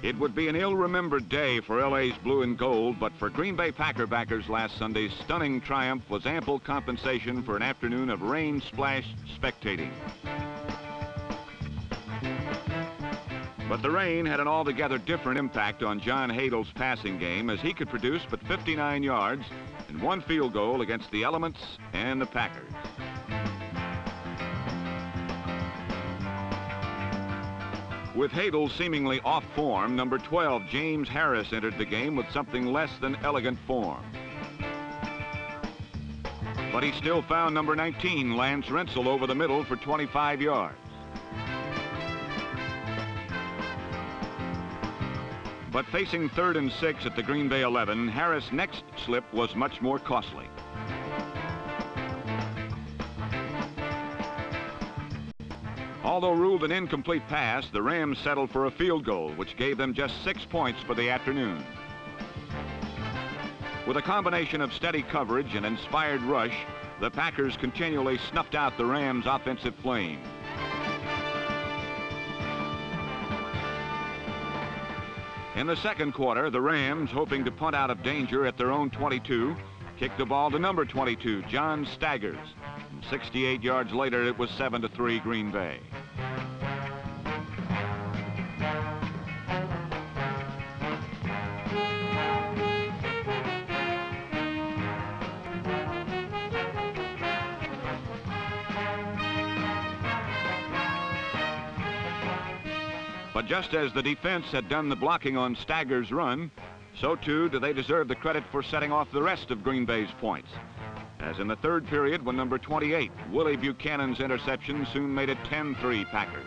It would be an ill-remembered day for LA's blue and gold, but for Green Bay Packer backers last Sunday's stunning triumph was ample compensation for an afternoon of rain-splashed spectating. But the rain had an altogether different impact on John Hadl's passing game as he could produce but 59 yards and one field goal against the Elements and the Packers. With Hadl seemingly off form, number 12, James Harris, entered the game with something less than elegant form. But he still found number 19, Lance Rentzel, over the middle for 25 yards. But facing third and six at the Green Bay 11, Harris' next slip was much more costly. Although ruled an incomplete pass, the Rams settled for a field goal, which gave them just six points for the afternoon. With a combination of steady coverage and inspired rush, the Packers continually snuffed out the Rams' offensive flame. In the second quarter, the Rams, hoping to punt out of danger at their own 22, kicked the ball to number 22, Jon Staggers. 68 yards later, it was 7 to 3 Green Bay. But just as the defense had done the blocking on Stagger's run, so too do they deserve the credit for setting off the rest of Green Bay's points. As in the third period when number 28, Willie Buchanan's interception soon made it 10-3 Packers.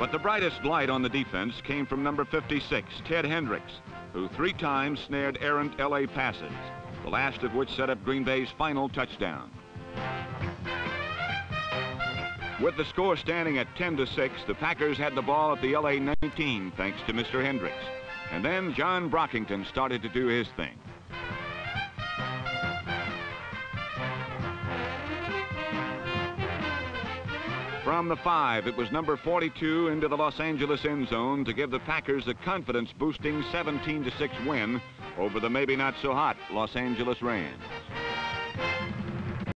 But the brightest light on the defense came from number 56, Ted Hendricks, who three times snared errant L.A. passes, the last of which set up Green Bay's final touchdown. With the score standing at 10 to 6, the Packers had the ball at the LA 19 thanks to Mr. Hendricks. And then John Brockington started to do his thing. From the five, it was number 42 into the Los Angeles end zone to give the Packers a confidence-boosting 17-6 win over the maybe not so hot Los Angeles Rams.